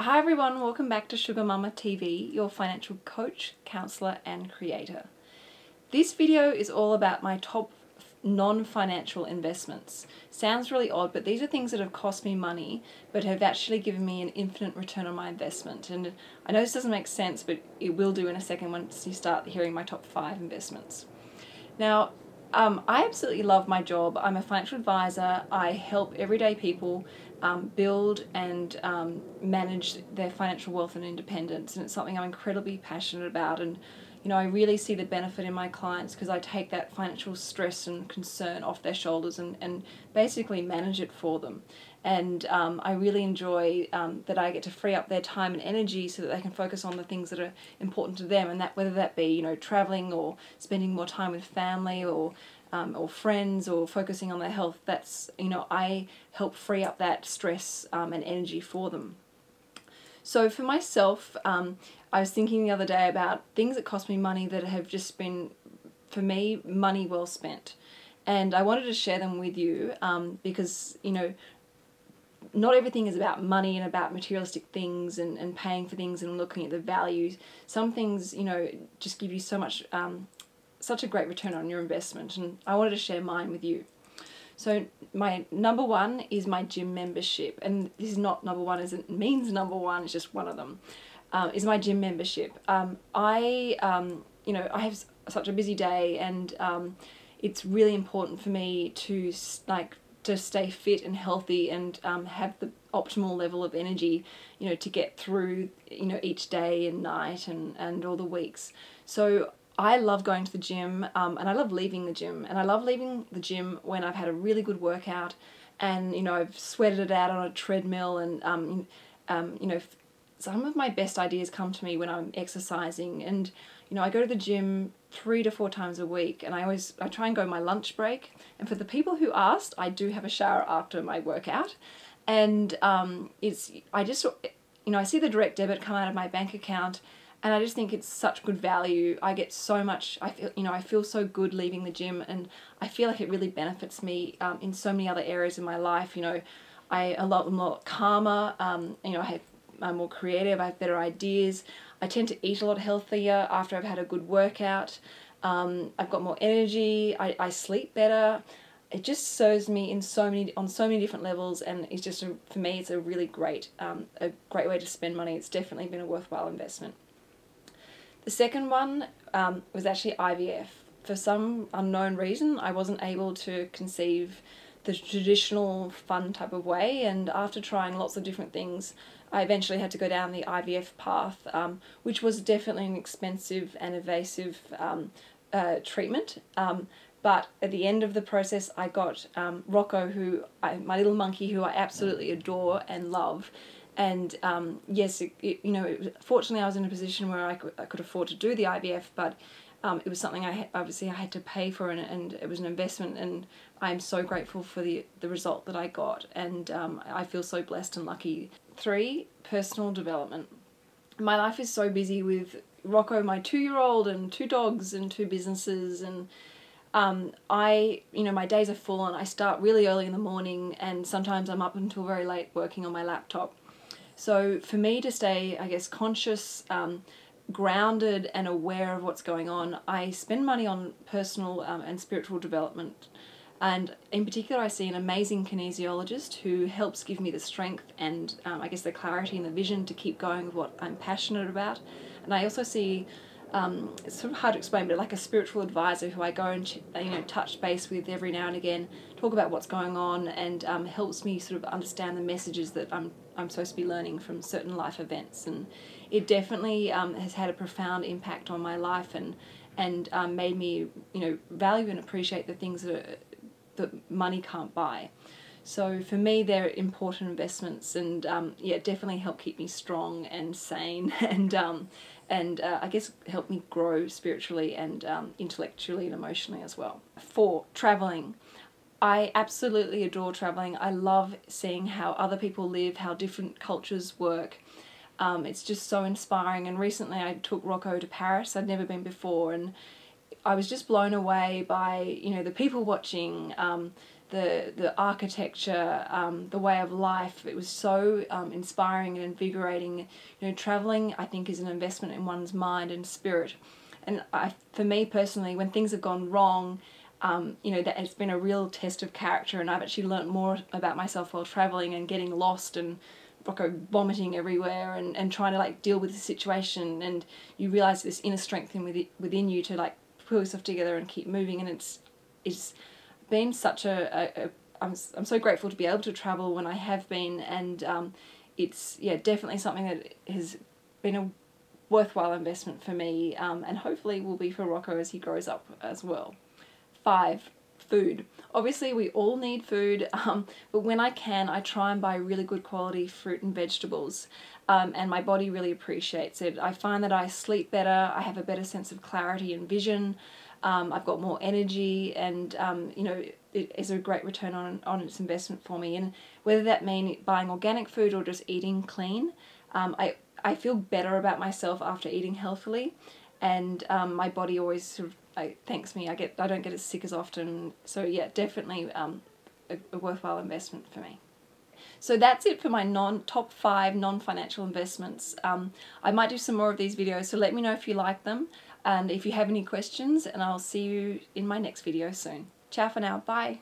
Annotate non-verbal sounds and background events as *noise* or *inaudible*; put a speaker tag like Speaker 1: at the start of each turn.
Speaker 1: Hi everyone, welcome back to Sugar Mamma TV, your financial coach, counselor and creator. This video is all about my top non-financial investments. Sounds really odd, but these are things that have cost me money, but have actually given me an infinite return on my investment. And I know this doesn't make sense, but it will do in a second once you start hearing my top five investments. Now, um, I absolutely love my job. I'm a financial advisor. I help everyday people um, build and um, manage their financial wealth and independence, and it's something I'm incredibly passionate about. And you know, I really see the benefit in my clients because I take that financial stress and concern off their shoulders and, and basically manage it for them. And um, I really enjoy um, that I get to free up their time and energy so that they can focus on the things that are important to them, and that whether that be you know traveling or spending more time with family or um, or friends or focusing on their health. That's you know I help free up that stress um, and energy for them. So for myself, um, I was thinking the other day about things that cost me money that have just been, for me, money well spent. And I wanted to share them with you um, because, you know, not everything is about money and about materialistic things and, and paying for things and looking at the values. Some things, you know, just give you so much, um, such a great return on your investment. And I wanted to share mine with you. So my number one is my gym membership, and this is not number one as it means number one. It's just one of them. Um, is my gym membership. Um, I um, you know I have such a busy day, and um, it's really important for me to like to stay fit and healthy and um, have the optimal level of energy, you know, to get through you know each day and night and and all the weeks. So I love going to the gym um, and I love leaving the gym. And I love leaving the gym when I've had a really good workout and, you know, I've sweated it out on a treadmill and, um, um, you know, some of my best ideas come to me when I'm exercising. And, you know, I go to the gym three to four times a week and I always, I try and go my lunch break. And for the people who asked, I do have a shower after my workout. And um, it's, I just, you know, I see the direct debit come out of my bank account and I just think it's such good value. I get so much. I feel you know I feel so good leaving the gym, and I feel like it really benefits me um, in so many other areas in my life. You know, I a lot more calmer. Um, you know, I have, I'm more creative. I have better ideas. I tend to eat a lot healthier after I've had a good workout. Um, I've got more energy. I, I sleep better. It just serves me in so many on so many different levels, and it's just a, for me it's a really great um, a great way to spend money. It's definitely been a worthwhile investment. The second one um, was actually IVF. For some unknown reason, I wasn't able to conceive the traditional fun type of way, and after trying lots of different things, I eventually had to go down the IVF path, um, which was definitely an expensive and evasive um, uh, treatment. Um, but at the end of the process, I got um, Rocco, who I, my little monkey, who I absolutely adore and love, and um, yes, it, it, you know, it, fortunately I was in a position where I could, I could afford to do the IVF, but um, it was something I obviously I had to pay for, and, and it was an investment, and I'm so grateful for the the result that I got, and um, I feel so blessed and lucky. Three, personal development. My life is so busy with Rocco, my two-year-old, and two dogs, and two businesses, and um, I, you know, my days are full, and I start really early in the morning, and sometimes I'm up until very late working on my laptop. So for me to stay, I guess, conscious, um, grounded, and aware of what's going on, I spend money on personal um, and spiritual development. And in particular, I see an amazing kinesiologist who helps give me the strength and um, I guess the clarity and the vision to keep going with what I'm passionate about. And I also see um, it's sort of hard to explain, but like a spiritual advisor who I go and you know touch base with every now and again, talk about what's going on, and um, helps me sort of understand the messages that I'm I'm supposed to be learning from certain life events, and it definitely um, has had a profound impact on my life and and um, made me you know value and appreciate the things that are, that money can't buy. So for me, they're important investments, and um, yeah, definitely help keep me strong and sane, *laughs* and um, and uh, I guess help me grow spiritually and um, intellectually and emotionally as well. Four, traveling. I absolutely adore traveling. I love seeing how other people live, how different cultures work. Um, it's just so inspiring. And recently, I took Rocco to Paris. I'd never been before, and I was just blown away by you know the people watching, um, the the architecture, um, the way of life. It was so um, inspiring and invigorating. You know, traveling I think is an investment in one's mind and spirit. And I, for me personally, when things have gone wrong, um, you know, that it's been a real test of character, and I've actually learnt more about myself while traveling and getting lost and Rocco vomiting everywhere and, and trying to like deal with the situation. And you realize this inner strength in within, within you to like pull yourself together and keep moving. And it's it's been such a, a, a I'm, I'm so grateful to be able to travel when I have been. And um, it's yeah definitely something that has been a worthwhile investment for me um, and hopefully will be for Rocco as he grows up as well. Five, food. Obviously, we all need food, *laughs* um, but when I can, I try and buy really good quality fruit and vegetables, um, and my body really appreciates it. I find that I sleep better, I have a better sense of clarity and vision, um, I've got more energy, and um, you know, it is a great return on, on its investment for me. And whether that mean buying organic food or just eating clean, um, I, I feel better about myself after eating healthily, and um, my body always sort of I, thanks me. I get I don't get as sick as often. So yeah, definitely um, a, a worthwhile investment for me. So that's it for my non top five non-financial investments. Um, I might do some more of these videos, so let me know if you like them and if you have any questions, and I'll see you in my next video soon. Ciao for now. Bye.